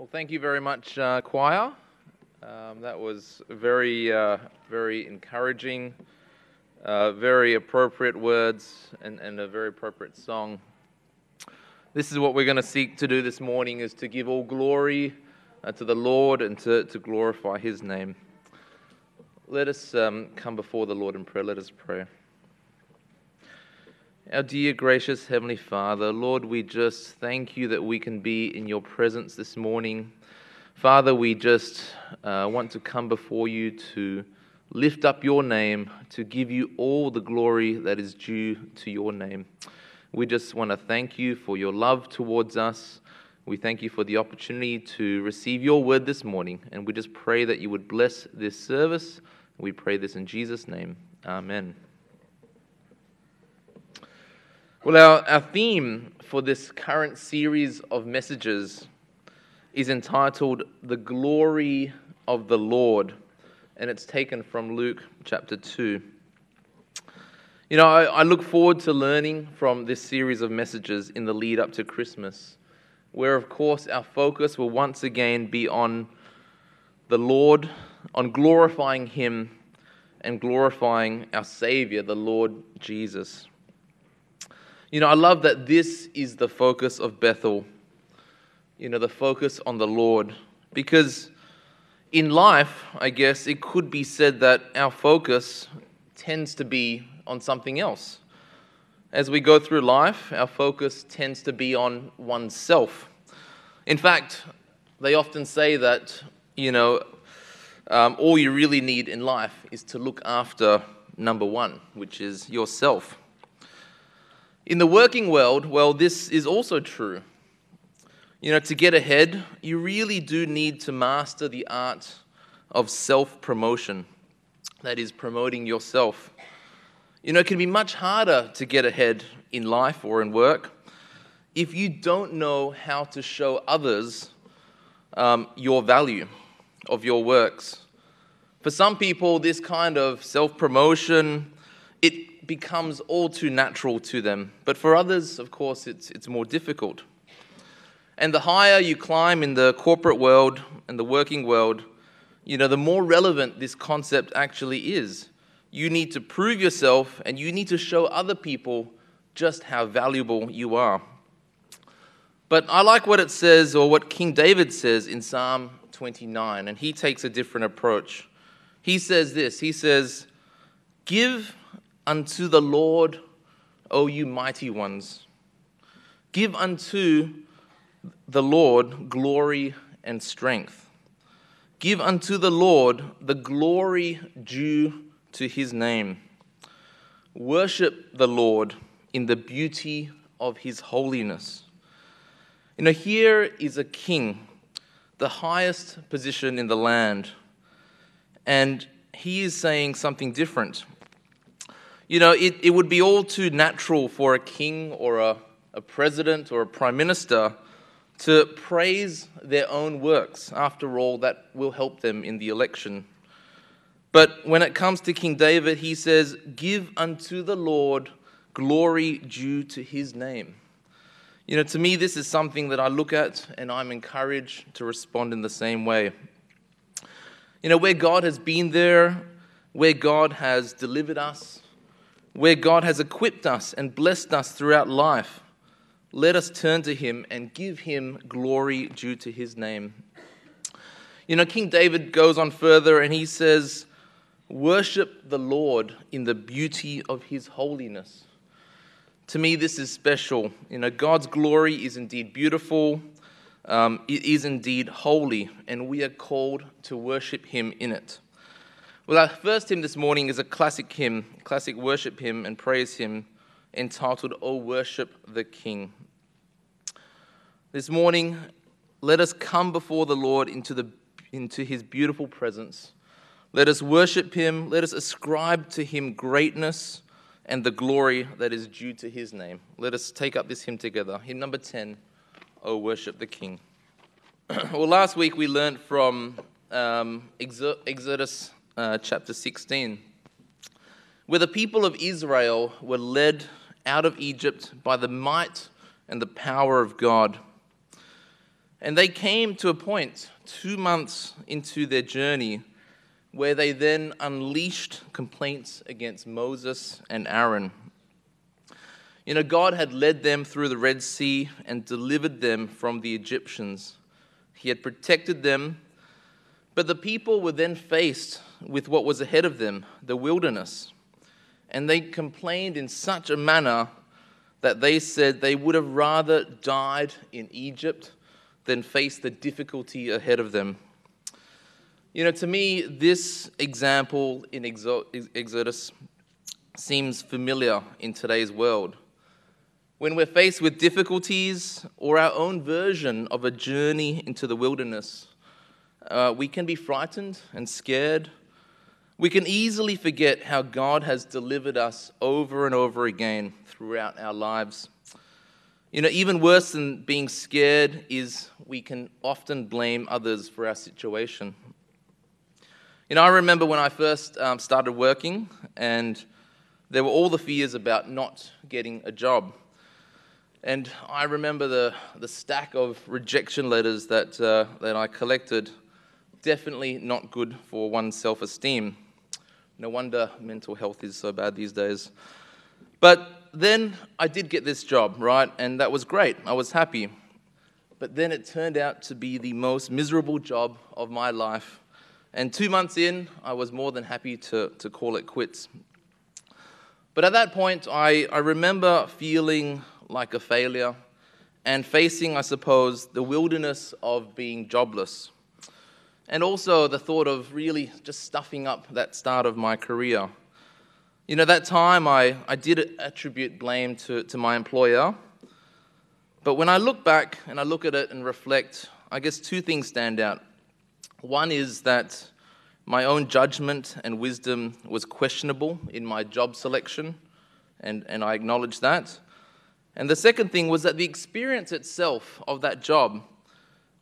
Well, thank you very much, uh, choir. Um, that was very, uh, very encouraging, uh, very appropriate words, and, and a very appropriate song. This is what we're going to seek to do this morning: is to give all glory uh, to the Lord and to, to glorify His name. Let us um, come before the Lord in prayer. Let us pray. Our dear, gracious Heavenly Father, Lord, we just thank you that we can be in your presence this morning. Father, we just uh, want to come before you to lift up your name, to give you all the glory that is due to your name. We just want to thank you for your love towards us. We thank you for the opportunity to receive your word this morning, and we just pray that you would bless this service. We pray this in Jesus' name. Amen. Well, our, our theme for this current series of messages is entitled The Glory of the Lord, and it's taken from Luke chapter 2. You know, I, I, look forward to learning from this series of messages in the lead up to Christmas, where, of course, our focus will once again be on the Lord, on glorifying Him, and glorifying our Savior, the Lord Jesus. You know, I love that this is the focus of Bethel, you know, the focus on the Lord. Because in life, I guess it could be said that our focus tends to be on something else. As we go through life, our focus tends to be on oneself. In fact, they often say that, you know, um, all you really need in life is to look after number one, which is yourself. In the working world, well, this is also true. You know, to get ahead, you really do need to master the art of self promotion. That is, promoting yourself. You know, it can be much harder to get ahead in life or in work if you don't know how to show others um, your value of your works. For some people, this kind of self promotion, it becomes all too natural to them. But for others, of course, it's, it's more difficult. And the higher you climb in the corporate world and the working world, you know, the more relevant this concept actually is. You need to prove yourself and you need to show other people just how valuable you are. But I like what it says, or what King David says in Psalm 29, and he takes a different approach. He says this He says, Give unto the Lord, O you mighty ones. Give unto the Lord glory and strength. Give unto the Lord the glory due to his name. Worship the Lord in the beauty of his holiness. You know, here is a king, the highest position in the land, and he is saying something different. You know, it, it would be all too natural for a king or a, a president or a prime minister to praise their own works. After all, that will help them in the election. But when it comes to King David, he says, Give unto the Lord glory due to his name. You know, to me, this is something that I look at and I'm encouraged to respond in the same way. You know, where God has been there, where God has delivered us, where God has equipped us and blessed us throughout life, let us turn to Him and give Him glory due to His name. You know, King David goes on further and he says, Worship the Lord in the beauty of His holiness. To me, this is special. You know, God's glory is indeed beautiful, um, it is indeed holy, and we are called to worship Him in it. Well, our first hymn this morning is a classic hymn, classic worship hymn and praise hymn entitled, O Worship the King. This morning, let us come before the Lord into, the, into his beautiful presence. Let us worship him. Let us ascribe to him greatness and the glory that is due to his name. Let us take up this hymn together. Hymn number ten, 10, O Worship the King. well, last week we learned from um, Exodus uh, chapter 16, where the people of Israel were led out of Egypt by the might and the power of God. And they came to a point, two months into their journey, where they then unleashed complaints against Moses and Aaron. You know, God had led them through the Red Sea and delivered them from the Egyptians. He had protected them, but the people were then faced with what was ahead of them the wilderness. And they complained in such a manner that they said they would have rather died in Egypt than face the difficulty ahead of them. You know, to me, this example in Exodus seems familiar in today's world. When we're faced with difficulties or our own version of a journey into the wilderness, uh, we can be frightened and scared. We can easily forget how God has delivered us over and over again throughout our lives. You know, even worse than being scared is we can often blame others for our situation. You know, I remember when I first um, started working, and there were all the fears about not getting a job. And I remember the, the stack of rejection letters that, uh, that I collected. Definitely not good for one's self esteem. No wonder mental health is so bad these days. But then I did get this job, right? And that was great. I was happy. But then it turned out to be the most miserable job of my life and two months in, I was more than happy to, to call it quits. But at that point, I, I remember feeling like a failure and facing, I suppose, the wilderness of being jobless. And also the thought of really just stuffing up that start of my career. You know, that time I, I did attribute blame to, to my employer. But when I look back and I look at it and reflect, I guess two things stand out. One is that my own judgment and wisdom was questionable in my job selection, and, and I acknowledge that. And the second thing was that the experience itself of that job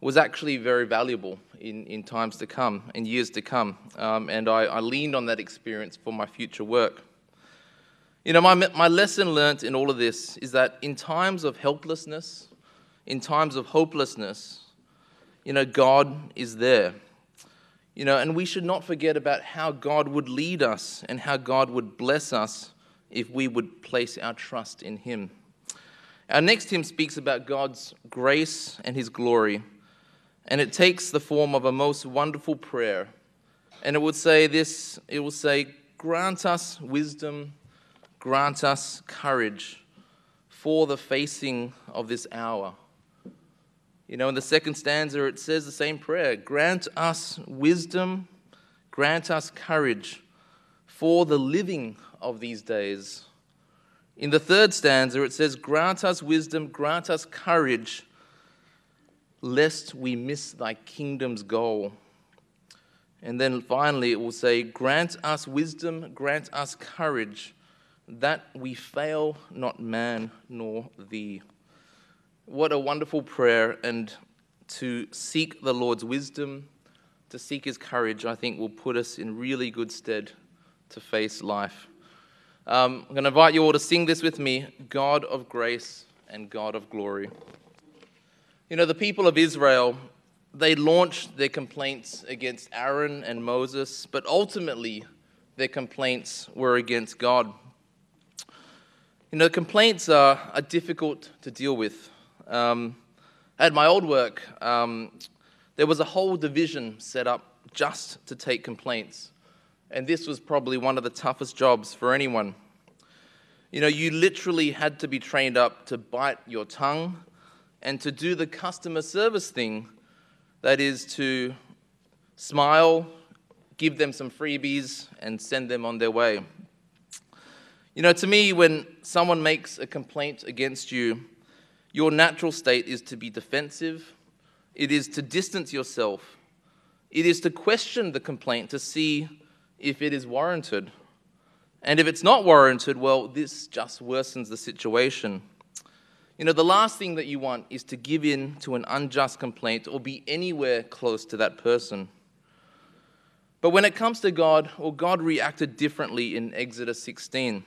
was actually very valuable in, in times to come, in years to come. Um, and I, I leaned on that experience for my future work. You know, my, my lesson learned in all of this is that in times of helplessness, in times of hopelessness, you know, God is there. You know, and we should not forget about how God would lead us and how God would bless us if we would place our trust in Him. Our next hymn speaks about God's grace and His glory, and it takes the form of a most wonderful prayer. And it would say this it will say, Grant us wisdom, grant us courage for the facing of this hour. You know, in the second stanza, it says the same prayer Grant us wisdom, grant us courage for the living of these days. In the third stanza, it says, Grant us wisdom, grant us courage, lest we miss thy kingdom's goal. And then finally, it will say, Grant us wisdom, grant us courage, that we fail not man nor thee. What a wonderful prayer. And to seek the Lord's wisdom, to seek his courage, I think will put us in really good stead to face life. Um, I'm going to invite you all to sing this with me God of grace and God of glory. You know, the people of Israel, they launched their complaints against Aaron and Moses, but ultimately their complaints were against God. You know, complaints are, are difficult to deal with. Um, at my old work, um, there was a whole division set up just to take complaints. And this was probably one of the toughest jobs for anyone. You know, you literally had to be trained up to bite your tongue and to do the customer service thing that is to smile, give them some freebies, and send them on their way. You know, to me, when someone makes a complaint against you, your natural state is to be defensive, it is to distance yourself, it is to question the complaint to see if it is warranted. And if it's not warranted, well, this just worsens the situation. You know, the last thing that you want is to give in to an unjust complaint or be anywhere close to that person. But when it comes to God, well, God reacted differently in Exodus 16.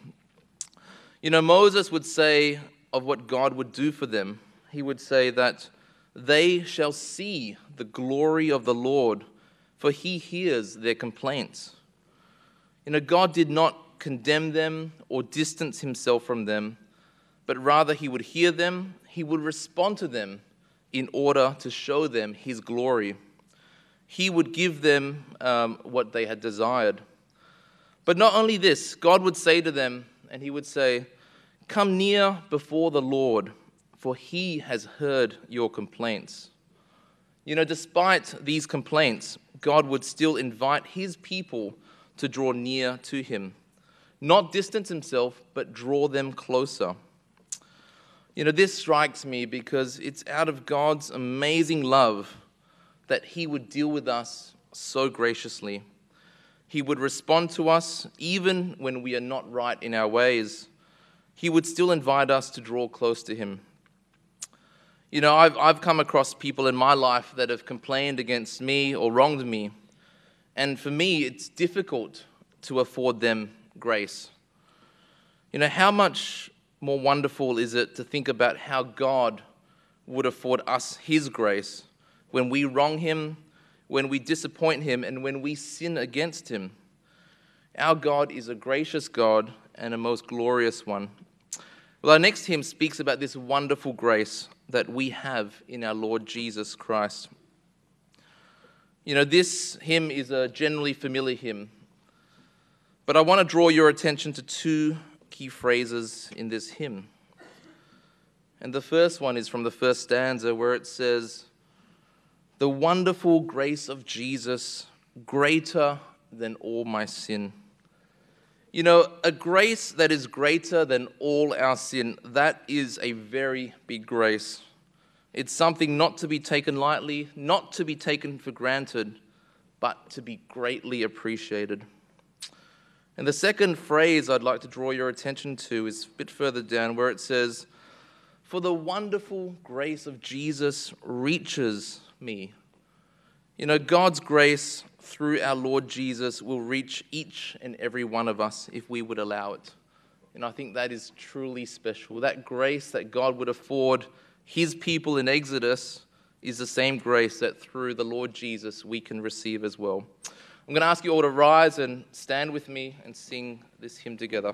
You know, Moses would say, of what God would do for them. He would say that they shall see the glory of the Lord, for he hears their complaints. You know, God did not condemn them or distance himself from them, but rather he would hear them, he would respond to them in order to show them his glory. He would give them um, what they had desired. But not only this, God would say to them, and he would say, Come near before the Lord for he has heard your complaints. You know, despite these complaints, God would still invite his people to draw near to him, not distance himself, but draw them closer. You know, this strikes me because it's out of God's amazing love that he would deal with us so graciously. He would respond to us even when we are not right in our ways. He would still invite us to draw close to him. You know, I've, I've come across people in my life that have complained against me or wronged me. And for me, it's difficult to afford them grace. You know, how much more wonderful is it to think about how God would afford us His grace when we wrong Him, when we disappoint Him, and when we sin against Him? Our God is a gracious God and a most glorious one. Well, our next hymn speaks about this wonderful grace that we have in our Lord Jesus Christ. You know, this hymn is a generally familiar hymn, but I want to draw your attention to two key phrases in this hymn. And the first one is from the first stanza where it says, The wonderful grace of Jesus, greater than all my sin. You know, a grace that is greater than all our sin, that is a very big grace. It's something not to be taken lightly, not to be taken for granted, but to be greatly appreciated. And the second phrase I'd like to draw your attention to is a bit further down where it says, For the wonderful grace of Jesus reaches me. You know, God's grace through our Lord Jesus will reach each and every one of us if we would allow it. And I think that is truly special. That grace that God would afford his people in Exodus is the same grace that through the Lord Jesus we can receive as well. I'm going to ask you all to rise and stand with me and sing this hymn together.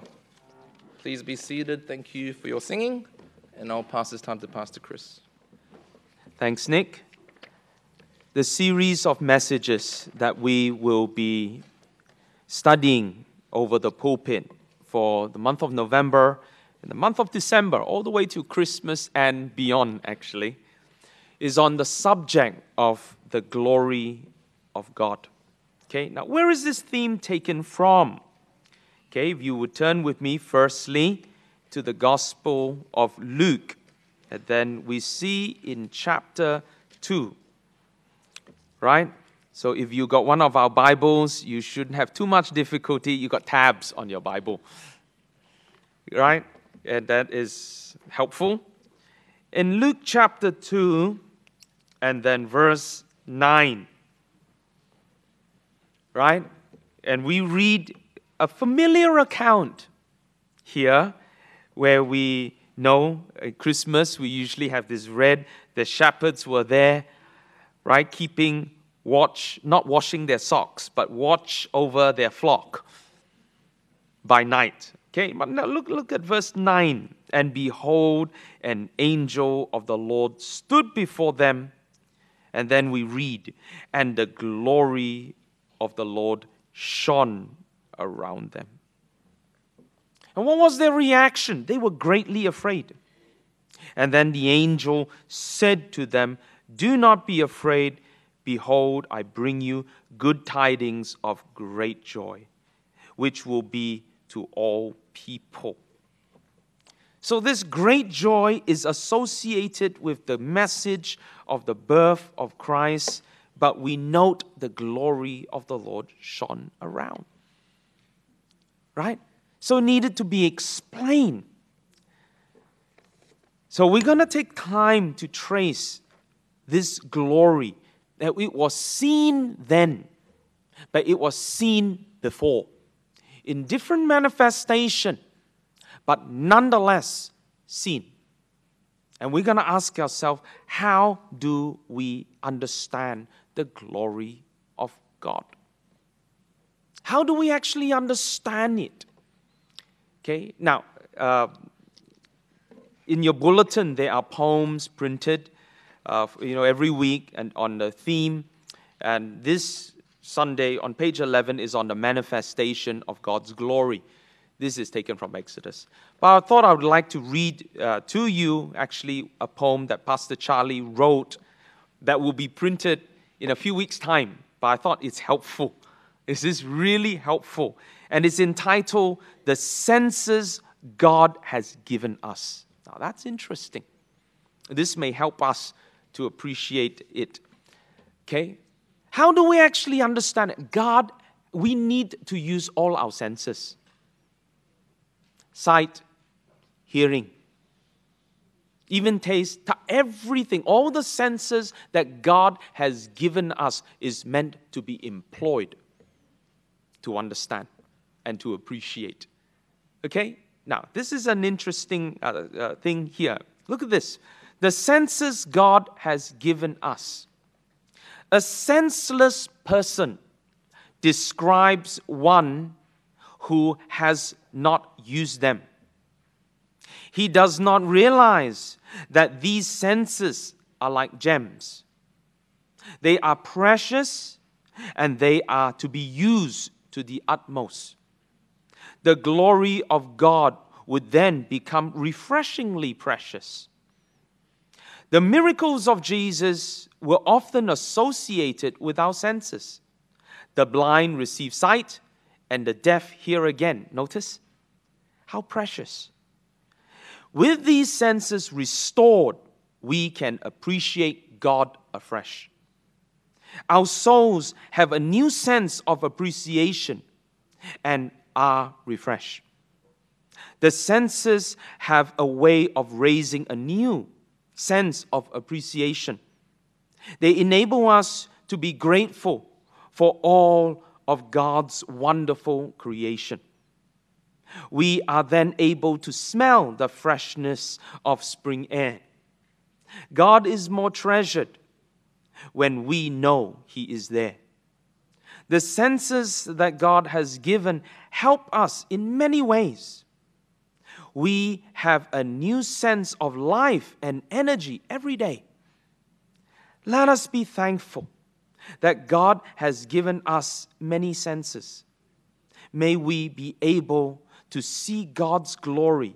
Please be seated. Thank you for your singing. And I'll pass this time to Pastor Chris. Thanks, Nick the series of messages that we will be studying over the pulpit for the month of November and the month of December, all the way to Christmas and beyond, actually, is on the subject of the glory of God. Okay, now where is this theme taken from? Okay, if you would turn with me firstly to the Gospel of Luke, and then we see in chapter 2 right? So if you got one of our Bibles, you shouldn't have too much difficulty. You got tabs on your Bible, right? And that is helpful. In Luke chapter 2 and then verse 9, right? And we read a familiar account here where we know at Christmas we usually have this read the shepherds were there right? Keeping watch, not washing their socks, but watch over their flock by night. Okay, but now look, look at verse 9. And behold, an angel of the Lord stood before them. And then we read, and the glory of the Lord shone around them. And what was their reaction? They were greatly afraid. And then the angel said to them, do not be afraid. Behold, I bring you good tidings of great joy, which will be to all people. So, this great joy is associated with the message of the birth of Christ, but we note the glory of the Lord shone around. Right? So, it needed to be explained. So, we're going to take time to trace this glory that it was seen then, but it was seen before in different manifestation, but nonetheless seen. And we're going to ask ourselves how do we understand the glory of God? How do we actually understand it? Okay, now, uh, in your bulletin, there are poems printed, uh, you know, every week and on the theme. And this Sunday on page 11 is on the manifestation of God's glory. This is taken from Exodus. But I thought I would like to read uh, to you actually a poem that Pastor Charlie wrote that will be printed in a few weeks' time. But I thought it's helpful. This is really helpful. And it's entitled The Senses God Has Given Us. Now that's interesting. This may help us to appreciate it. Okay? How do we actually understand it? God, we need to use all our senses sight, hearing, even taste, everything, all the senses that God has given us is meant to be employed to understand and to appreciate. Okay? Now, this is an interesting uh, uh, thing here. Look at this. The senses God has given us a senseless person describes one who has not used them. He does not realize that these senses are like gems. They are precious and they are to be used to the utmost. The glory of God would then become refreshingly precious. The miracles of Jesus were often associated with our senses. The blind receive sight, and the deaf hear again. Notice how precious. With these senses restored, we can appreciate God afresh. Our souls have a new sense of appreciation and are refreshed. The senses have a way of raising a new sense of appreciation. They enable us to be grateful for all of God's wonderful creation. We are then able to smell the freshness of spring air. God is more treasured when we know He is there. The senses that God has given help us in many ways we have a new sense of life and energy every day. Let us be thankful that God has given us many senses. May we be able to see God's glory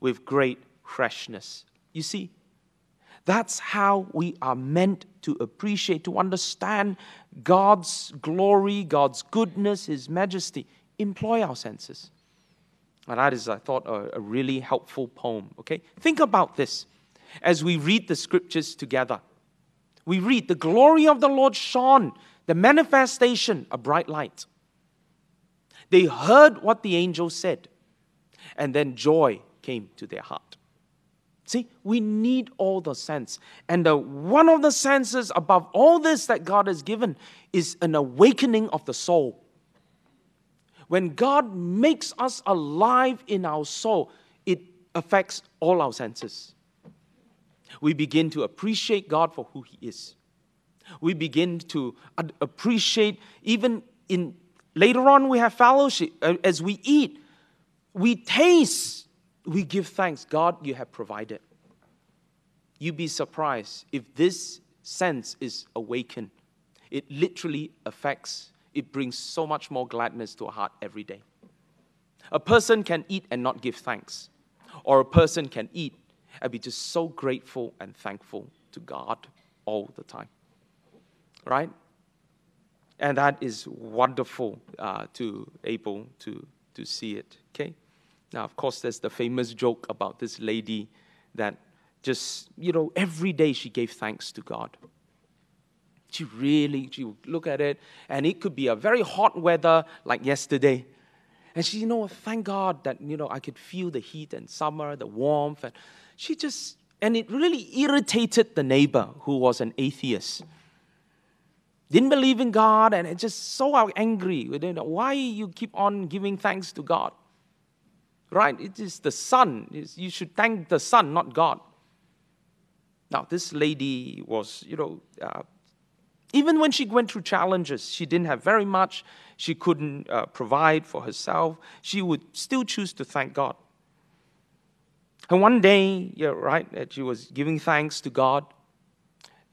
with great freshness. You see, that's how we are meant to appreciate, to understand God's glory, God's goodness, His majesty. Employ our senses. And that is, I thought, a, a really helpful poem. Okay? Think about this as we read the scriptures together. We read, The glory of the Lord shone, the manifestation, a bright light. They heard what the angel said, and then joy came to their heart. See, we need all the sense. And the, one of the senses above all this that God has given is an awakening of the soul when God makes us alive in our soul, it affects all our senses. We begin to appreciate God for who He is. We begin to appreciate, even in later on, we have fellowship uh, as we eat, we taste, we give thanks. God, you have provided. You'd be surprised if this sense is awakened. It literally affects it brings so much more gladness to a heart every day. A person can eat and not give thanks, or a person can eat and be just so grateful and thankful to God all the time. Right? And that is wonderful uh, to able to, to see it. Okay? Now, of course, there's the famous joke about this lady that just, you know, every day she gave thanks to God. She really, she would look at it, and it could be a very hot weather like yesterday. And she, you know, thank God that, you know, I could feel the heat and summer, the warmth. And she just, and it really irritated the neighbor who was an atheist. Didn't believe in God, and it just so angry. Why you keep on giving thanks to God? Right? It is the sun. You should thank the sun, not God. Now, this lady was, you know, uh, even when she went through challenges, she didn't have very much, she couldn't uh, provide for herself, she would still choose to thank God. And one day, yeah, right, that she was giving thanks to God.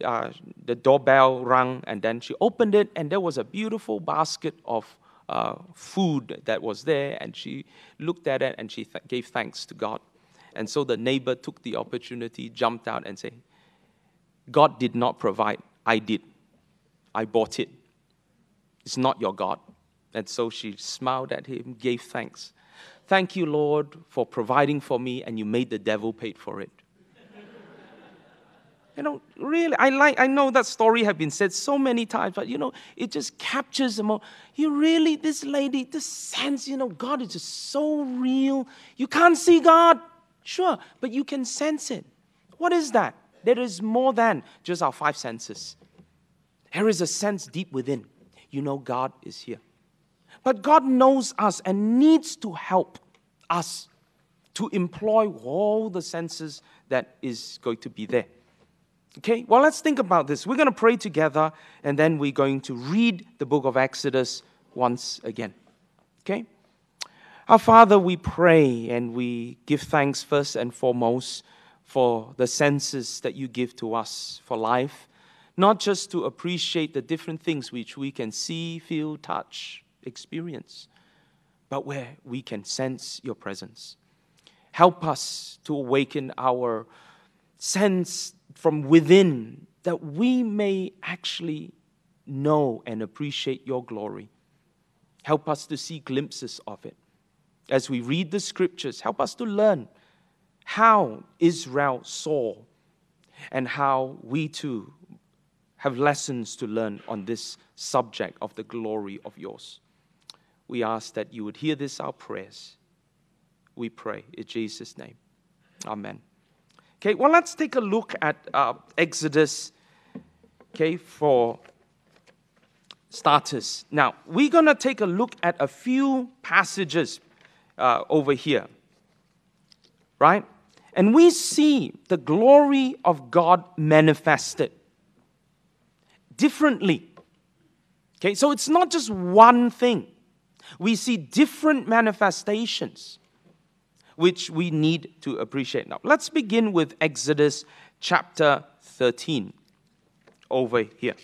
Uh, the doorbell rang, and then she opened it, and there was a beautiful basket of uh, food that was there, and she looked at it and she th- gave thanks to God. And so the neighbor took the opportunity, jumped out, and said, God did not provide, I did. I bought it. It's not your God. And so she smiled at him, gave thanks. Thank you, Lord, for providing for me, and you made the devil pay for it. You know, really, I like, I know that story has been said so many times, but you know, it just captures the moment. You really, this lady, this sense, you know, God is just so real. You can't see God, sure, but you can sense it. What is that? There is more than just our five senses. There is a sense deep within. You know, God is here. But God knows us and needs to help us to employ all the senses that is going to be there. Okay, well, let's think about this. We're going to pray together and then we're going to read the book of Exodus once again. Okay? Our Father, we pray and we give thanks first and foremost for the senses that you give to us for life, not just to appreciate the different things which we can see, feel, touch, experience, but where we can sense your presence. Help us to awaken our sense from within that we may actually know and appreciate your glory. Help us to see glimpses of it. As we read the scriptures, help us to learn how Israel saw and how we too have lessons to learn on this subject of the glory of yours. We ask that you would hear this, our prayers. We pray in Jesus' name. Amen. Okay, well, let's take a look at uh, Exodus, okay, for starters. Now, we're going to take a look at a few passages uh, over here, right? And we see the glory of God manifested differently. Okay, so it's not just one thing we see different manifestations which we need to appreciate. Now, let's begin with Exodus chapter 13 over here.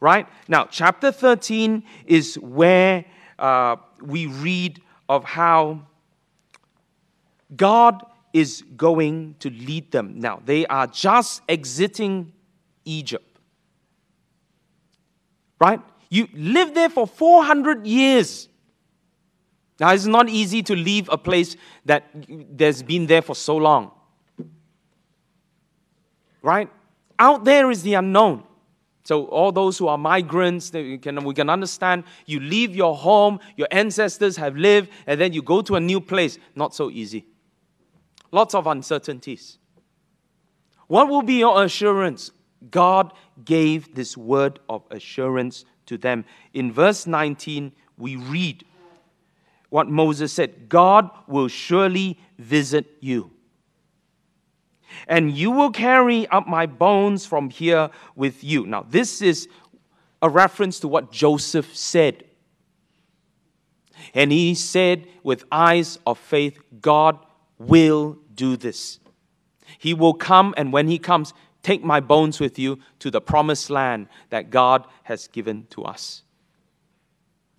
Right? Now, chapter 13 is where uh, we read of how God is going to lead them. Now, they are just exiting Egypt. Right? You lived there for 400 years. Now, it's not easy to leave a place that there's been there for so long. Right? Out there is the unknown. So, all those who are migrants, we can understand you leave your home, your ancestors have lived, and then you go to a new place. Not so easy. Lots of uncertainties. What will be your assurance? God gave this word of assurance to them. In verse 19, we read what Moses said God will surely visit you. And you will carry up my bones from here with you. Now, this is a reference to what Joseph said. And he said, with eyes of faith, God will do this. He will come, and when he comes, Take my bones with you to the promised land that God has given to us.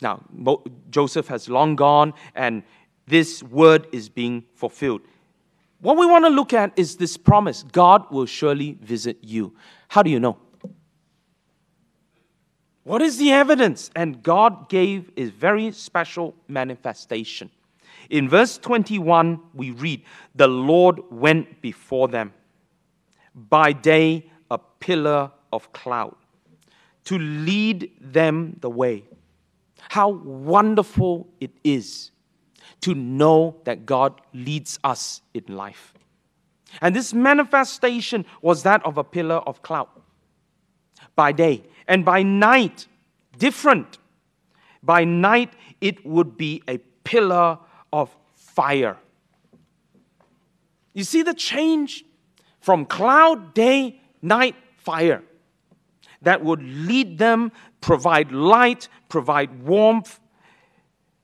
Now, Mo- Joseph has long gone, and this word is being fulfilled. What we want to look at is this promise God will surely visit you. How do you know? What is the evidence? And God gave a very special manifestation. In verse 21, we read, The Lord went before them by day a pillar of cloud to lead them the way. How wonderful it is to know that God leads us in life. And this manifestation was that of a pillar of cloud by day, and by night, different. By night, it would be a pillar of fire. You see the change from cloud, day, night, fire that would lead them, provide light, provide warmth,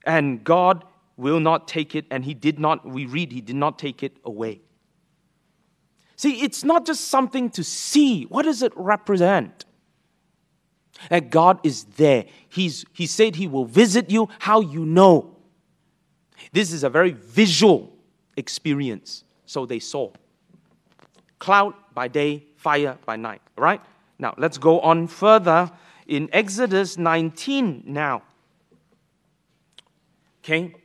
and God will not take it, and He did not, we read, He did not take it away. See, it's not just something to see. What does it represent? That God is there. He's, he said He will visit you. How you know? This is a very visual experience. So they saw. Cloud by day, fire by night. Right? Now, let's go on further in Exodus 19 now. Okay?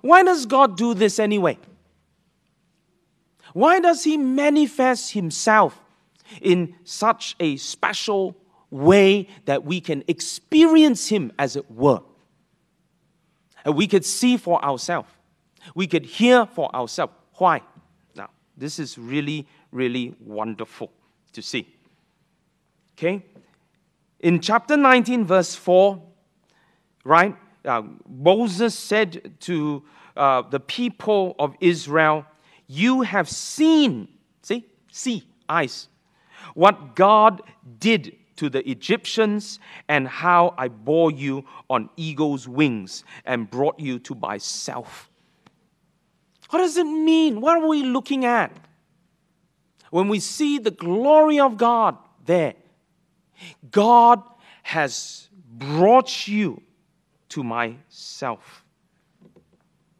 Why does God do this anyway? Why does He manifest Himself in such a special way that we can experience Him as it were? And we could see for ourselves, we could hear for ourselves. Why? Now, this is really, really wonderful to see. Okay? In chapter 19, verse 4, right? Uh, Moses said to uh, the people of Israel, You have seen, see, see, eyes, what God did to the Egyptians and how I bore you on eagle's wings and brought you to myself. What does it mean? What are we looking at? When we see the glory of God there, God has brought you to myself.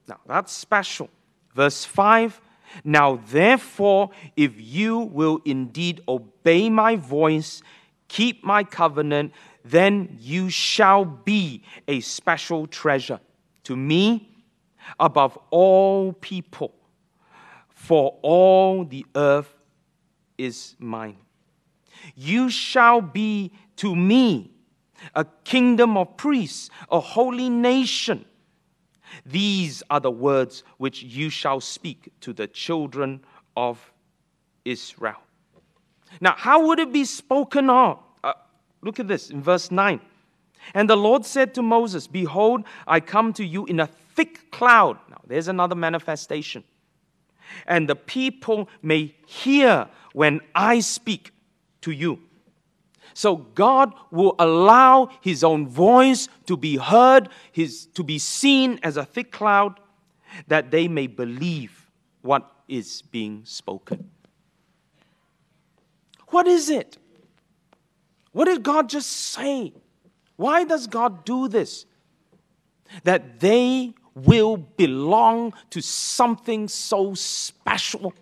Now, that's special. Verse 5 Now, therefore, if you will indeed obey my voice, keep my covenant, then you shall be a special treasure to me above all people, for all the earth is mine. You shall be to me a kingdom of priests, a holy nation. These are the words which you shall speak to the children of Israel. Now, how would it be spoken of? Uh, look at this in verse 9. And the Lord said to Moses, Behold, I come to you in a thick cloud. Now, there's another manifestation. And the people may hear when I speak to you. So God will allow his own voice to be heard, his, to be seen as a thick cloud, that they may believe what is being spoken. What is it? What did God just say? Why does God do this? That they will belong to something so special.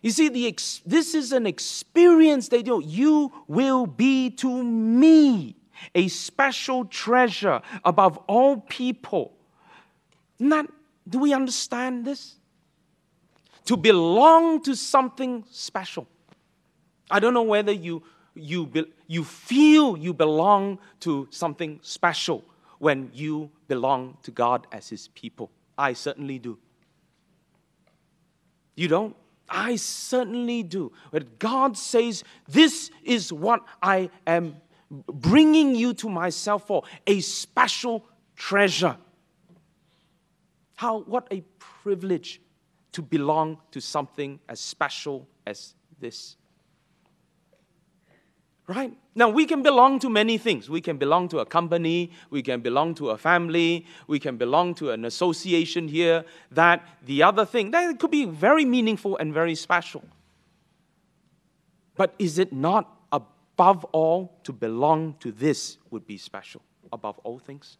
You see, the ex- this is an experience they do. You will be to me a special treasure above all people. Not, do we understand this? To belong to something special. I don't know whether you, you, be, you feel you belong to something special when you belong to God as His people. I certainly do. You don't? I certainly do. But God says, This is what I am bringing you to myself for a special treasure. How, what a privilege to belong to something as special as this. Right? Now, we can belong to many things. We can belong to a company, we can belong to a family, we can belong to an association here, that, the other thing. That could be very meaningful and very special. But is it not above all to belong to this would be special, above all things?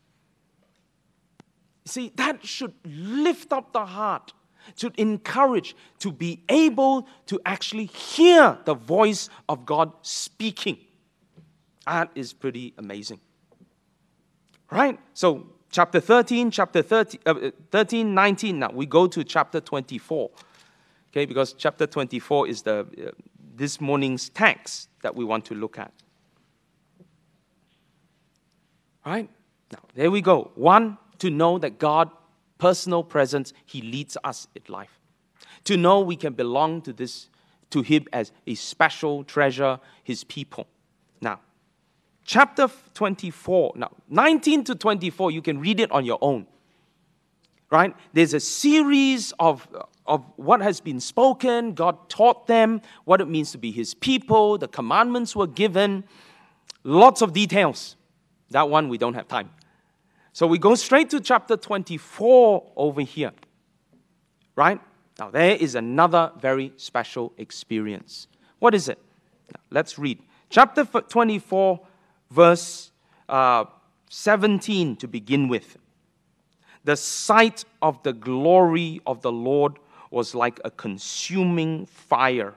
See, that should lift up the heart to encourage, to be able to actually hear the voice of God speaking. That is pretty amazing. Right? So, chapter 13, chapter 13, uh, 13 19. Now we go to chapter 24. Okay, because chapter 24 is the, uh, this morning's text that we want to look at. Right? Now, there we go. One, to know that God personal presence, He leads us in life. To know we can belong to this, to Him as a special treasure, His people. Now, chapter 24, now 19 to 24, you can read it on your own. right? There's a series of, of what has been spoken. God taught them what it means to be His people. The commandments were given. Lots of details. That one we don't have time. So we go straight to chapter 24 over here, right? Now, there is another very special experience. What is it? Let's read. Chapter 24, verse uh, 17 to begin with. The sight of the glory of the Lord was like a consuming fire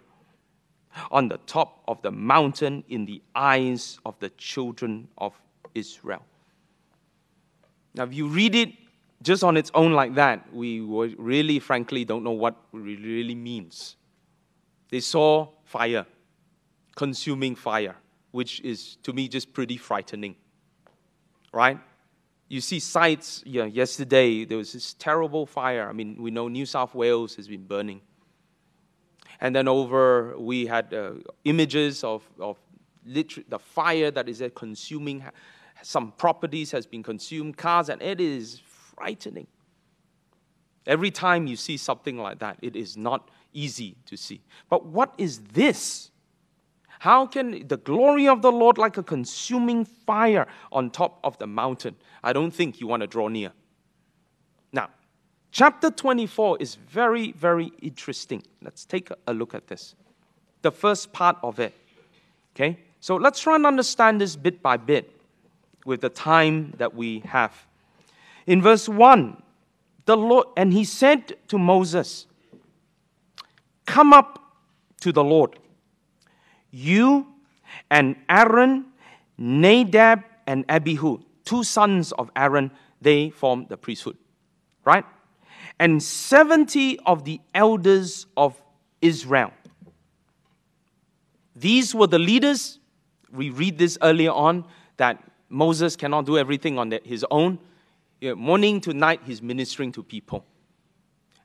on the top of the mountain in the eyes of the children of Israel. Now, if you read it just on its own like that, we really, frankly, don't know what it really means. They saw fire, consuming fire, which is to me just pretty frightening. Right? you see sites, yeah, yesterday there was this terrible fire. I mean, we know New South Wales has been burning. And then over, we had uh, images of, of the fire that is consuming some properties has been consumed, cars, and it is frightening. Every time you see something like that, it is not easy to see. But what is this? How can the glory of the Lord, like a consuming fire on top of the mountain? I don't think you want to draw near. Now, chapter 24 is very, very interesting. Let's take a look at this. The first part of it. Okay? So let's try and understand this bit by bit with the time that we have. In verse 1, the Lord, and he said to Moses, Come up to the Lord you and Aaron, Nadab and Abihu, two sons of Aaron, they form the priesthood, right? And 70 of the elders of Israel. These were the leaders. We read this earlier on that Moses cannot do everything on his own. morning to night, he's ministering to people.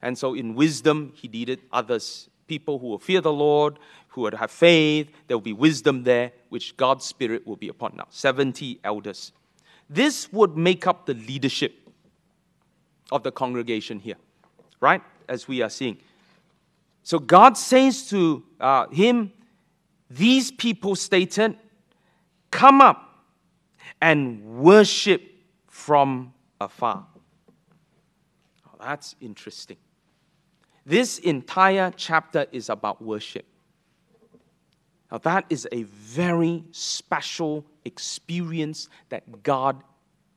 And so, in wisdom, he needed others, people who will fear the Lord, who would have faith. There will be wisdom there, which God's Spirit will be upon now. 70 elders. This would make up the leadership of the congregation here, right? As we are seeing. So God says to uh, him, These people stated, Come up and worship from afar. Oh, that's interesting. This entire chapter is about worship. Now, that is a very special experience that God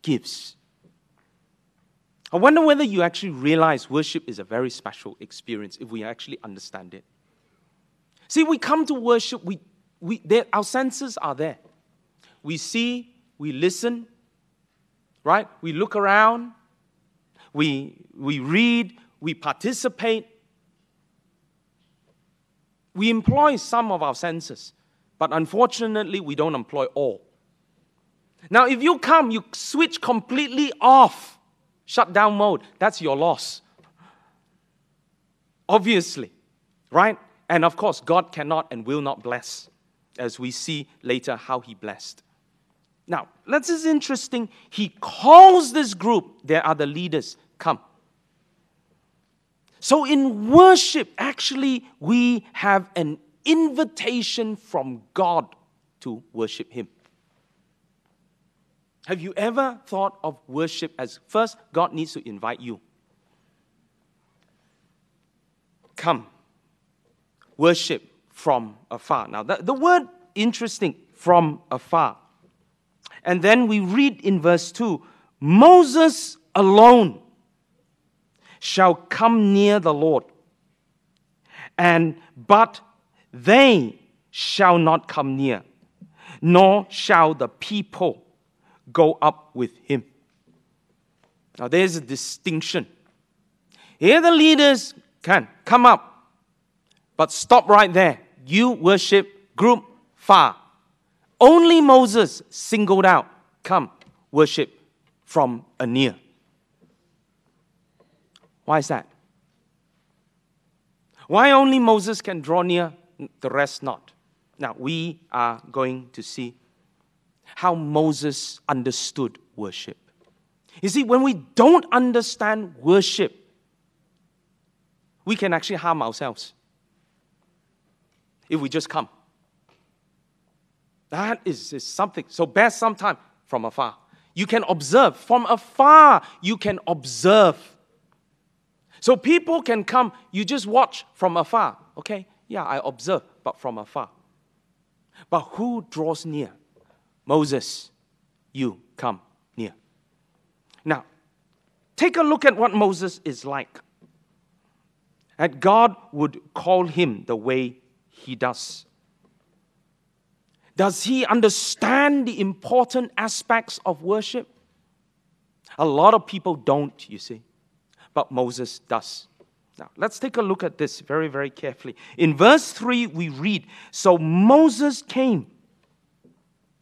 gives. I wonder whether you actually realize worship is a very special experience if we actually understand it. See, we come to worship, we, we, there, our senses are there. We see, we listen, right? We look around, we, we read, we participate, we employ some of our senses, but unfortunately, we don't employ all. Now, if you come, you switch completely off shut down mode, that's your loss. Obviously, right? And of course, God cannot and will not bless, as we see later how He blessed. Now, let's. this is interesting. He calls this group, there are the leaders, come. So in worship, actually, we have an invitation from God to worship Him. Have you ever thought of worship as first, God needs to invite you? Come, worship from afar. Now, the, the word interesting, from afar. And then we read in verse 2 Moses alone shall come near the Lord, and but they shall not come near, nor shall the people go up with him. Now there's a distinction. Here the leaders can come up, but stop right there. You worship group far. Only Moses singled out, come, worship from a near. Why is that? Why only Moses can draw near, the rest not? Now, we are going to see how Moses understood worship. You see, when we don't understand worship, we can actually harm ourselves if we just come. That is, is something. So, best sometime from afar. You can observe. From afar, you can observe. So, people can come, you just watch from afar. Okay? Yeah, I observe, but from afar. But who draws near? Moses, you come near. Now, take a look at what Moses is like. That God would call him the way he does. Does he understand the important aspects of worship? A lot of people don't, you see, but Moses does. Now, let's take a look at this very, very carefully. In verse 3, we read So Moses came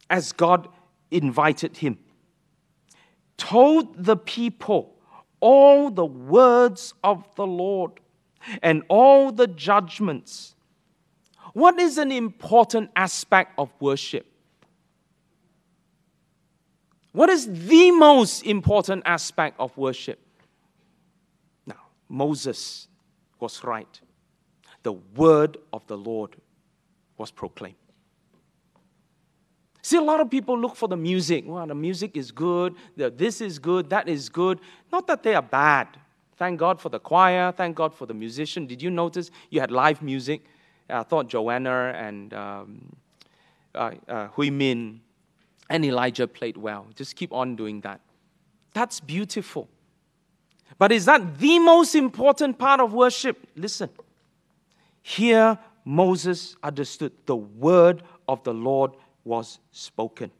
as God invited him, told the people all the words of the Lord and all the judgments what is an important aspect of worship? What is the most important aspect of worship? Now, Moses was right. The word of the Lord was proclaimed. See, a lot of people look for the music. Well, the music is good, this is good, that is good. Not that they are bad. Thank God for the choir, thank God for the musician. Did you notice you had live music? I thought Joanna and um, uh, uh, Hui Min and Elijah played well. Just keep on doing that. That's beautiful. But is that the most important part of worship? Listen. Here, Moses understood the word of the Lord was spoken.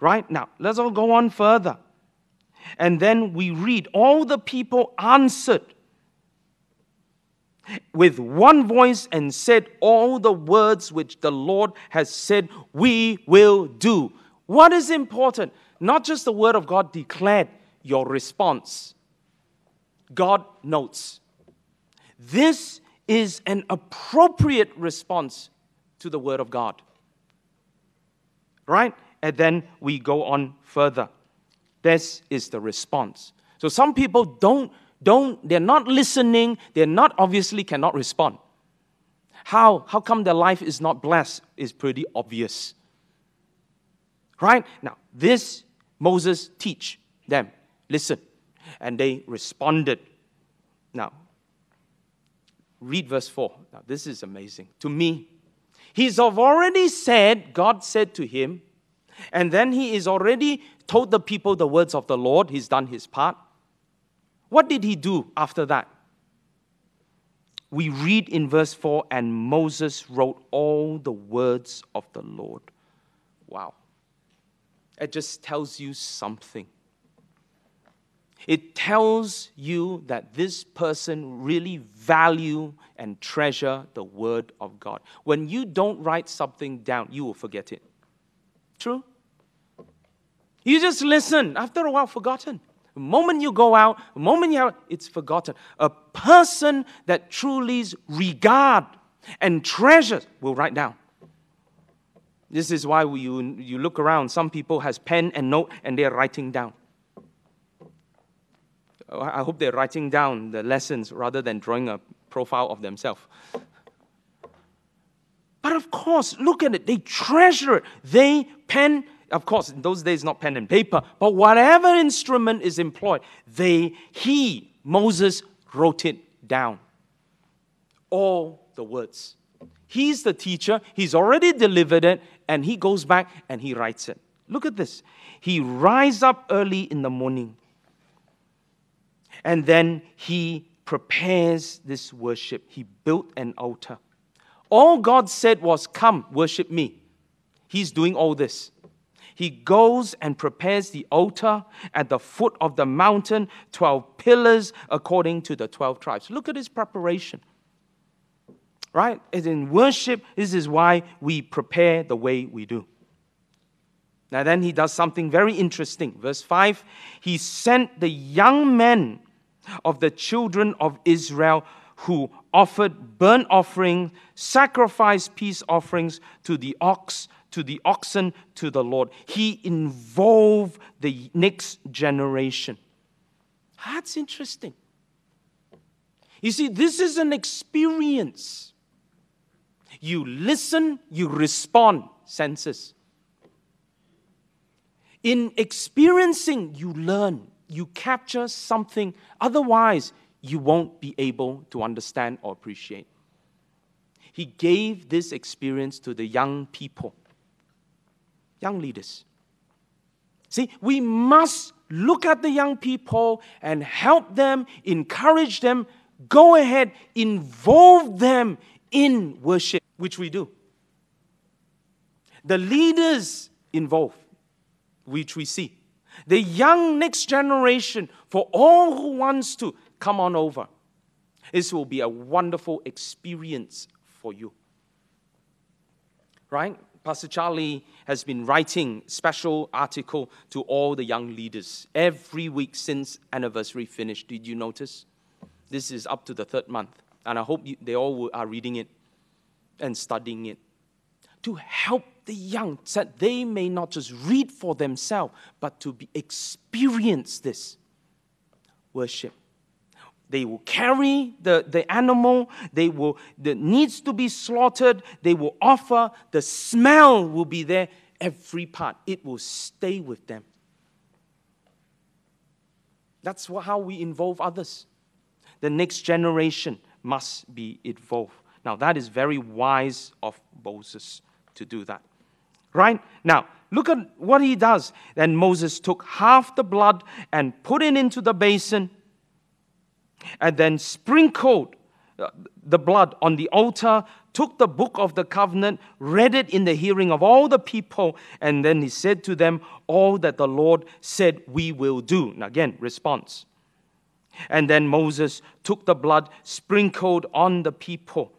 Right? Now, let's all go on further. And then we read, all the people answered with one voice and said all the words which the Lord has said we will do. What is important? Not just the word of God declared, your response. God notes. This is an appropriate response to the word of God. Right? And then we go on further. This is the response. So some people don't don't, they're not listening, they're not obviously cannot respond. How? How come their life is not blessed is pretty obvious. Right? Now, this Moses teach them. Listen. And they responded. Now, read verse 4. Now, this is amazing. To me, he's already said, God said to him, and then he is already told the people the words of the Lord. He's done his part. What did he do after that? We read in verse 4 and Moses wrote all the words of the Lord. Wow. It just tells you something. It tells you that this person really value and treasure the word of God. When you don't write something down, you will forget it. True? You just listen. After a while, forgotten. The moment you go out, the moment you have, it's forgotten. A person that truly regard and treasures will write down. This is why you, you look around. Some people has pen and note and they're writing down. I hope they're writing down the lessons rather than drawing a profile of themselves. But of course, look at it. They treasure it. They pen of course, in those days, not pen and paper, but whatever instrument is employed, they, he, Moses, wrote it down. All the words. He's the teacher, he's already delivered it, and he goes back and he writes it. Look at this. He rise up early in the morning, and then he prepares this worship. He built an altar. All God said was, Come, worship me. He's doing all this he goes and prepares the altar at the foot of the mountain, 12 pillars according to the 12 tribes. Look at his preparation. Right? As in worship, this is why we prepare the way we do. Now, then he does something very interesting. Verse 5 He sent the young men of the children of Israel who offered burnt offerings, sacrificed peace offerings to the ox, to the oxen to the Lord. He involved the next generation. That's interesting. You see, this is an experience. You listen, you respond, senses. In experiencing, you learn, you capture something. Otherwise, you won't be able to understand or appreciate. He gave this experience to the young people, young leaders. See, we must look at the young people and help them, encourage them, go ahead, involve them in worship, which we do. The leaders involved, which we see. The young next generation, for all who wants to, come on over. This will be a wonderful experience for you. Right? Pastor Charlie has been writing special article to all the young leaders every week since anniversary finished. Did you notice? This is up to the third month, and I hope you, they all are reading it and studying it to help the young that they may not just read for themselves, but to be, experience this worship. They will carry the, the animal, they will the needs to be slaughtered, they will offer, the smell will be there, every part. It will stay with them. That's how we involve others. The next generation must be involved. Now, that is very wise of Moses to do that. Right? Now, look at what he does. Then Moses took half the blood and put it into the basin and then sprinkled uh, the blood on the altar, took the book of the covenant, read it in the hearing of all the people, and then he said to them, All that the Lord said we will do. Now, again, response. And then Moses took the blood, sprinkled on the people,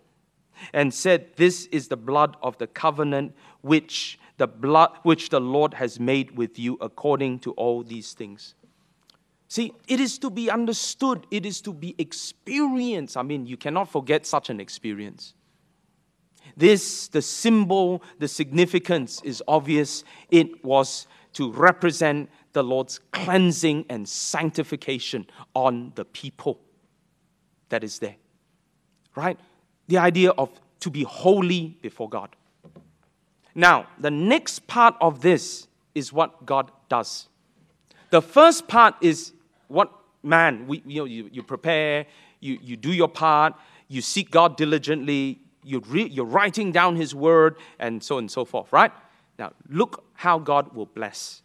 and said, This is the blood of the covenant which the blood which the Lord has made with you according to all these things. See, it is to be understood, it is to be experienced. I mean, you cannot forget such an experience. This, the symbol, the significance is obvious. It was to represent the Lord's cleansing and sanctification on the people that is there. Right? The idea of to be holy before God. Now, the next part of this is what God does. The first part is what man, we, you, know, you, you prepare, you, you do your part, you seek God diligently, you re, you're writing down His word, and so on and so forth, right? Now, look how God will bless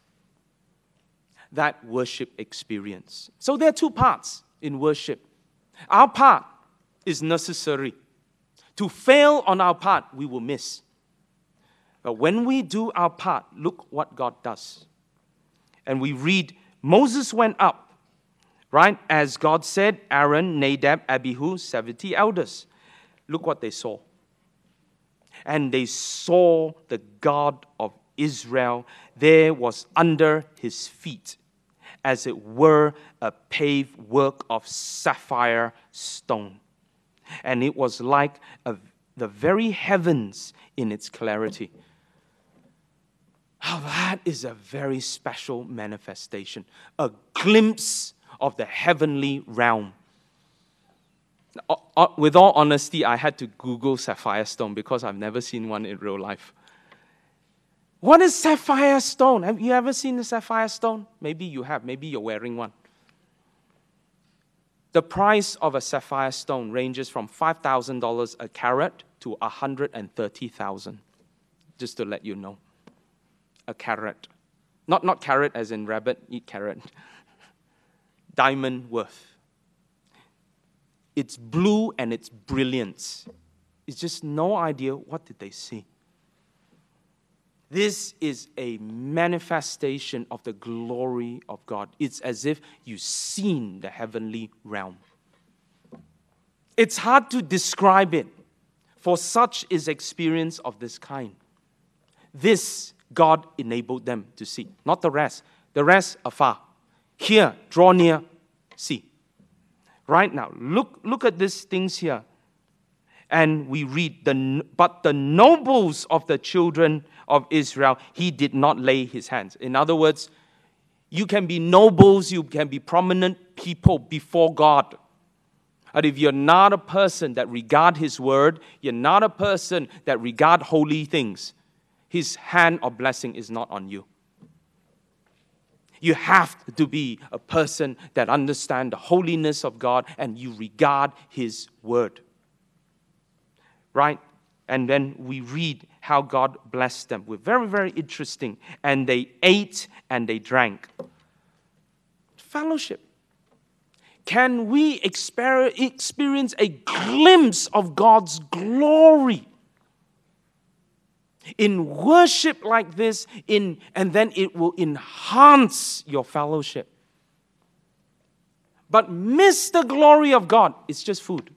that worship experience. So, there are two parts in worship. Our part is necessary. To fail on our part, we will miss. But when we do our part, look what God does. And we read Moses went up right? As God said, Aaron, Nadab, Abihu, 70 elders. Look what they saw. And they saw the God of Israel there was under his feet, as it were a paved work of sapphire stone. And it was like a, the very heavens in its clarity. oh, that is a very special manifestation, a glimpse of the heavenly realm. Uh, uh, with all honesty, I had to Google sapphire stone because I've never seen one in real life. What is sapphire stone? Have you ever seen a sapphire stone? Maybe you have, maybe you're wearing one. The price of a sapphire stone ranges from $5,000 a carat to 130,000. Just to let you know. A carat. Not not carrot as in rabbit, eat carrot. diamond worth. It's blue and it's brilliance. It's just no idea what did they see. This is a manifestation of the glory of God. It's as if you've seen the heavenly realm. It's hard to describe it, for such is experience of this kind. This God enabled them to see, not the rest. The rest afar. Here, draw near, see. Right now, look, look at these things here. and we read, the, But the nobles of the children of Israel, he did not lay his hands. In other words, you can be nobles, you can be prominent people before God. But if you're not a person that regard his word, you're not a person that regard holy things, his hand of blessing is not on you. You have to be a person that understand the holiness of God and you regard his word. Right? And then we read how God blessed them. We're very, very interesting. And they ate and they drank. Fellowship. Can we experience a glimpse of God's glory? In worship like this in and then it will enhance your fellowship. But miss the glory of god it's just food.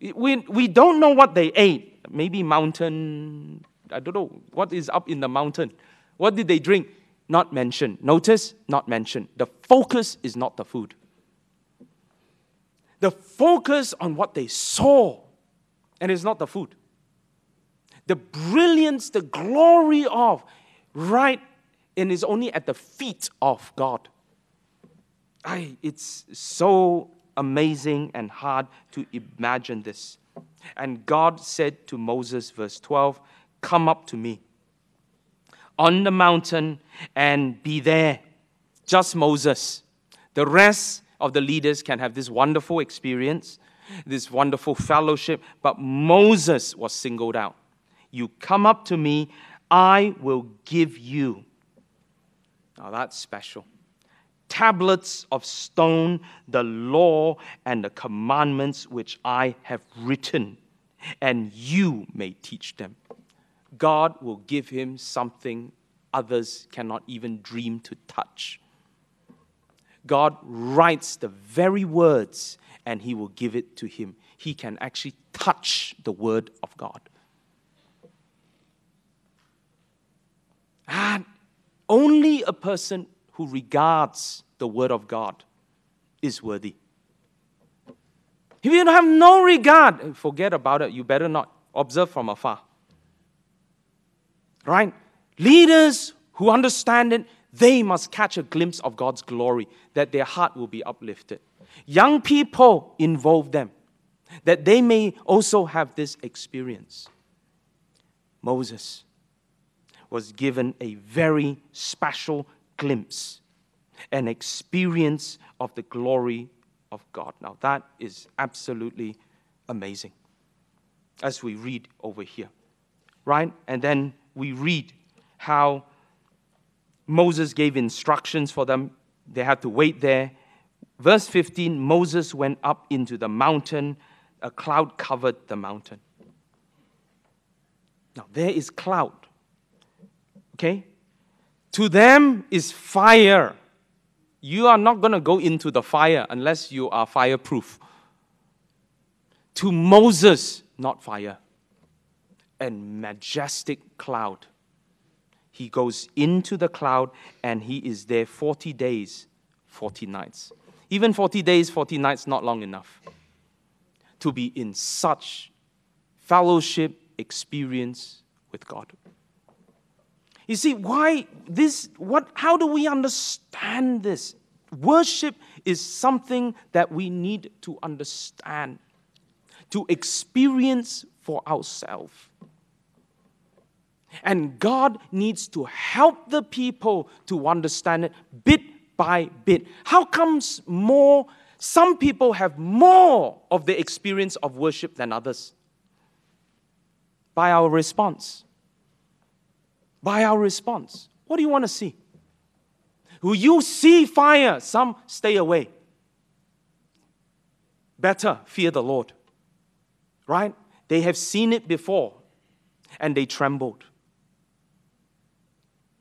We, we don't know what they ate. Maybe mountain i don't know what is up in the mountain? What did they drink? Not mentioned. Notice not mentioned. The focus is not the food. The focus on what they saw and it's not the food the brilliance, the glory of, right? And is only at the feet of God. I, it's so amazing and hard to imagine this. And God said to Moses, verse 12, Come up to me on the mountain and be there. Just Moses. The rest of the leaders can have this wonderful experience, this wonderful fellowship, but Moses was singled out. You come up to me, I will give you. Now that's special. Tablets of stone, the law and the commandments which I have written, and you may teach them. God will give him something others cannot even dream to touch. God writes the very words and he will give it to him. He can actually touch the word of God. And only a person who regards the Word of God is worthy. If you have no regard, forget about it. You better not observe from afar. Right? Leaders who understand it, they must catch a glimpse of God's glory, that their heart will be uplifted. Young people, involve them, that they may also have this experience. Moses was given a very special glimpse, an experience of the glory of God. Now, that is absolutely amazing as we read over here, right? And then we read how Moses gave instructions for them. They had to wait there. Verse 15 Moses went up into the mountain, a cloud covered the mountain. Now, there is cloud Okay? To them is fire. You are not going to go into the fire unless you are fireproof. To Moses, not fire. And majestic cloud. He goes into the cloud and he is there 40 days, 40 nights. Even 40 days, 40 nights, not long enough to be in such fellowship experience with God. You see, why this, what, how do we understand this? Worship is something that we need to understand, to experience for ourselves. And God needs to help the people to understand it bit by bit. How comes more, some people have more of the experience of worship than others? By our response by our response. What do you want to see? Will you see fire? Some stay away. Better fear the Lord. Right? They have seen it before and they trembled.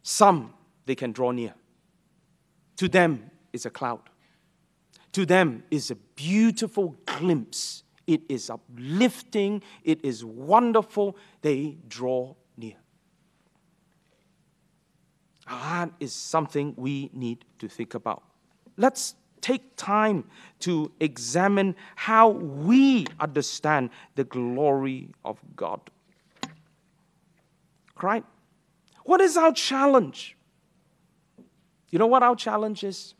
Some they can draw near. To them is a cloud. To them is a beautiful glimpse. It is uplifting. It is wonderful. They draw that is something we need to think about. Let's take time to examine how we understand the glory of God. Right? What is our challenge? You know what our challenge is?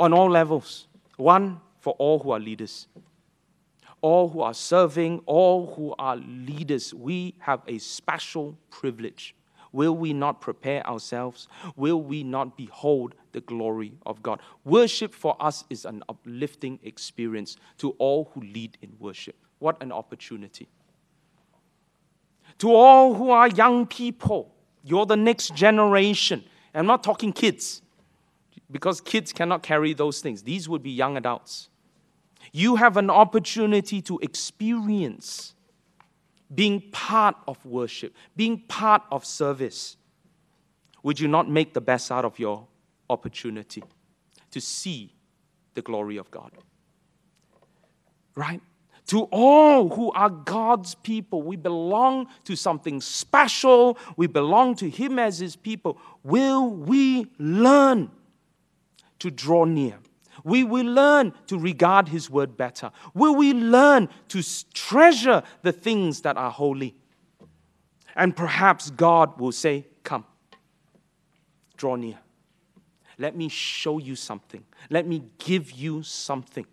On all levels. One, for all who are leaders. All who are serving, all who are leaders, we have a special privilege. Will we not prepare ourselves? Will we not behold the glory of God? Worship for us is an uplifting experience to all who lead in worship. What an opportunity. To all who are young people, you're the next generation. I'm not talking kids, because kids cannot carry those things. These would be young adults. You have an opportunity to experience being part of worship, being part of service. Would you not make the best out of your opportunity to see the glory of God? Right? To all who are God's people, we belong to something special. We belong to Him as His people. Will we learn to draw near? We will learn to regard His word better? Will we learn to treasure the things that are holy? And perhaps God will say, Come, draw near. Let me show you something. Let me give you something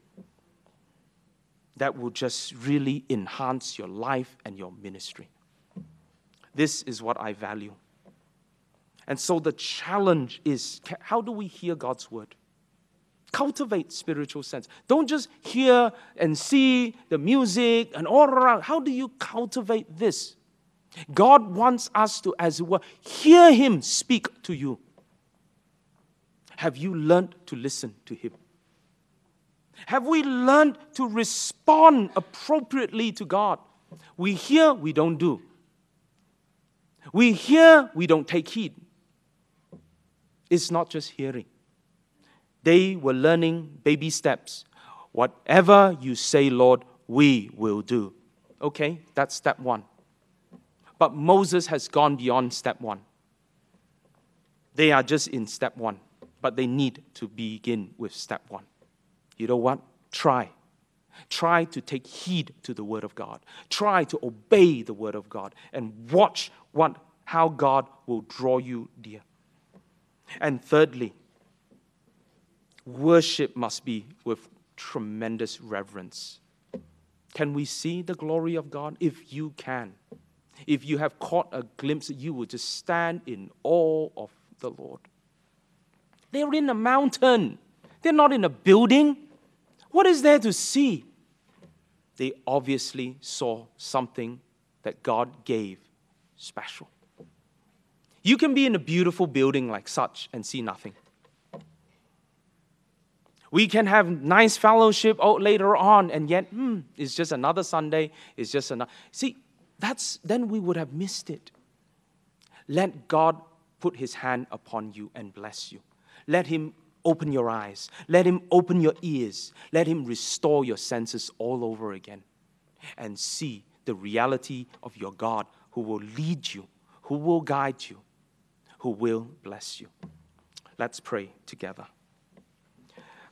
that will just really enhance your life and your ministry. This is what I value. And so the challenge is how do we hear God's word? Cultivate spiritual sense. Don't just hear and see the music and all around. How do you cultivate this? God wants us to, as it were, hear Him speak to you. Have you learned to listen to Him? Have we learned to respond appropriately to God? We hear, we don't do. We hear, we don't take heed. It's not just hearing. They were learning baby steps. Whatever you say, Lord, we will do. Okay, that's step one. But Moses has gone beyond step one. They are just in step one, but they need to begin with step one. You know what? Try. Try to take heed to the word of God. Try to obey the word of God and watch what, how God will draw you dear. And thirdly, worship must be with tremendous reverence. Can we see the glory of God? If you can, if you have caught a glimpse, you will just stand in awe of the Lord. They're in a mountain, they're not in a building. What is there to see? They obviously saw something that God gave special. You can be in a beautiful building like such and see nothing. We can have nice fellowship later on, and yet, hmm, it's just another Sunday. It's just another. See, that's then we would have missed it. Let God put His hand upon you and bless you. Let Him open your eyes. Let Him open your ears. Let Him restore your senses all over again, and see the reality of your God, who will lead you, who will guide you, who will bless you. Let's pray together.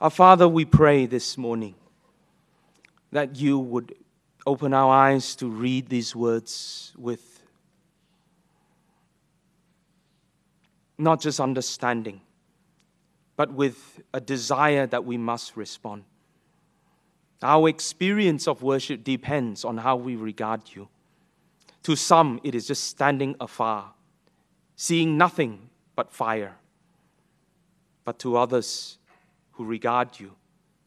Our Father, we pray this morning that you would open our eyes to read these words with not just understanding, but with a desire that we must respond. Our experience of worship depends on how we regard you. To some, it is just standing afar, seeing nothing but fire. But to others who regard you,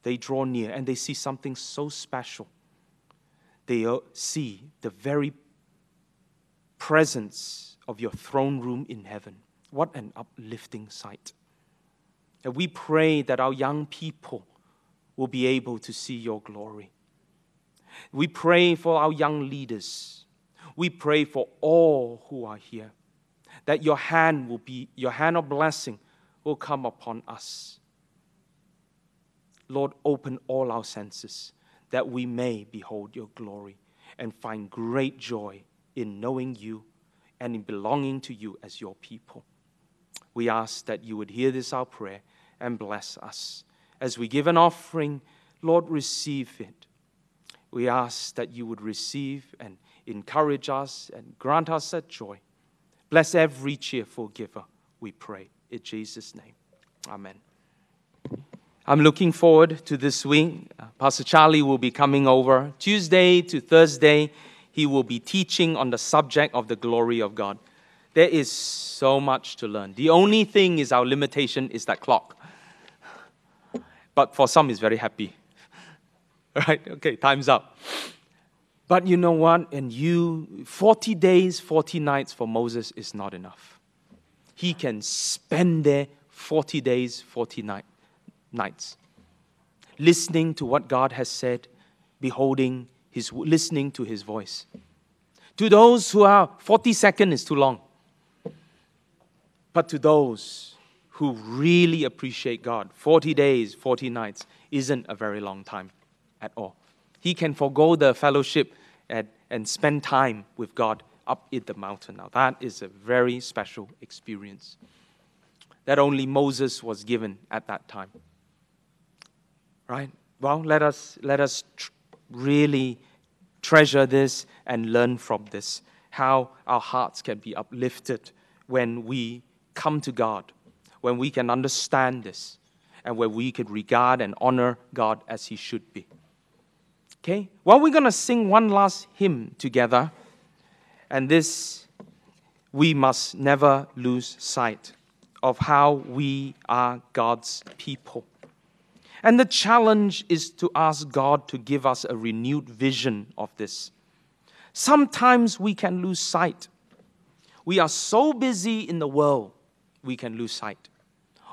they draw near and they see something so special. They uh, see the very presence of your throne room in heaven. What an uplifting sight. And we pray that our young people will be able to see your glory. We pray for our young leaders. We pray for all who are here that your hand will be, your hand of blessing will come upon us. Lord, open all our senses that we may behold your glory and find great joy in knowing you and in belonging to you as your people. We ask that you would hear this, our prayer, and bless us. as we give an offering, Lord, receive it. We ask that you would receive and encourage us and grant us that joy. Bless every cheerful giver, we pray. In Jesus' name. Amen. I'm looking forward to this week. Pastor Charlie will be coming over Tuesday to Thursday. He will be teaching on the subject of the glory of God. There is so much to learn. The only thing is our limitation is that clock. But for some, it's very happy. right? Okay, time's up. But you know what? And you, 40 days, 40 nights for Moses is not enough. He can spend there 40 days, 40 night, nights, listening to what God has said, beholding his, listening to his voice. To those who are 40 seconds is too long. But to those who really appreciate God, 40 days, 40 nights isn't a very long time at all. He can forego the fellowship and, and spend time with God up in the mountain. Now, that is a very special experience that only Moses was given at that time. Right? Well, let us, let us tr- really treasure this and learn from this how our hearts can be uplifted when we come to God, when we can understand this, and where we can regard and honor God as He should be. Okay? Well, we're going to sing one last hymn together. And this, we must never lose sight of how we are God's people. And the challenge is to ask God to give us a renewed vision of this. Sometimes we can lose sight. We are so busy in the world, we can lose sight.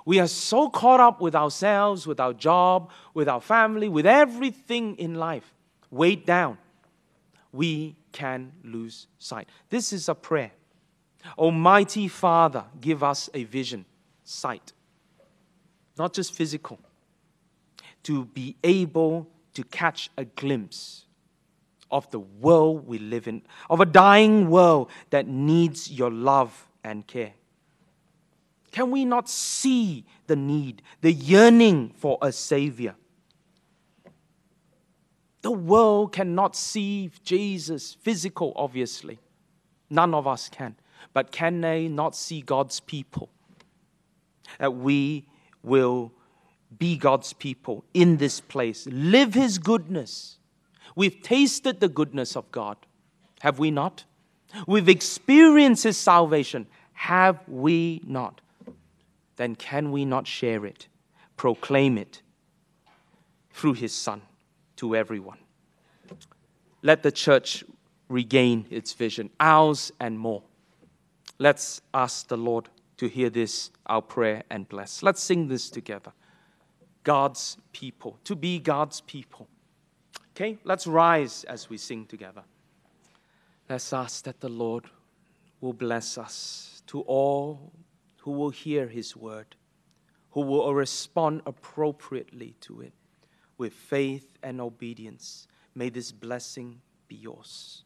We are so caught up with ourselves, with our job, with our family, with everything in life weighed down, we can lose sight. This is a prayer. Almighty Father, give us a vision, sight, not just physical, to be able to catch a glimpse of the world we live in, of a dying world that needs your love and care. Can we not see the need, the yearning for a Savior? The world cannot see Jesus physical, obviously. None of us can. But can they not see God's people? That we will be God's people in this place, live His goodness. We've tasted the goodness of God, have we not? We've experienced His salvation, have we not? Then can we not share it, proclaim it through His Son? to everyone. Let the church regain its vision, ours and more. Let's ask the Lord to hear this, our prayer, and bless. Let's sing this together. God's people, to be God's people. Okay, let's rise as we sing together. Let's ask that the Lord will bless us to all who will hear his word, who will respond appropriately to it with faith and obedience. May this blessing be yours.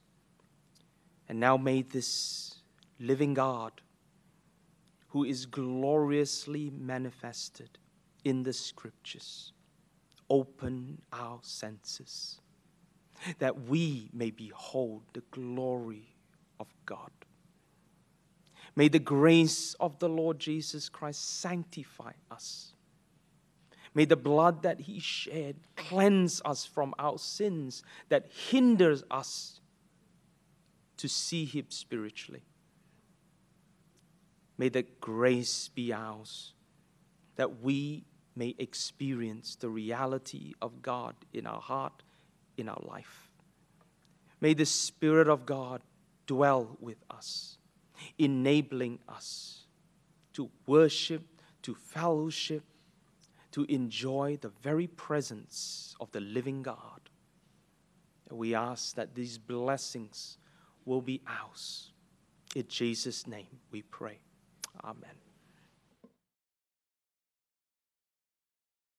And now may this living God, who is gloriously manifested in the scriptures, open our senses that we may behold the glory of God. May the grace of the Lord Jesus Christ sanctify us May the blood that he shed cleanse us from our sins that hinders us to see him spiritually. May the grace be ours that we may experience the reality of God in our heart, in our life. May the Spirit of God dwell with us, enabling us to worship, to fellowship, to enjoy the very presence of the living God. We ask that these blessings will be ours. In Jesus' name we pray. Amen.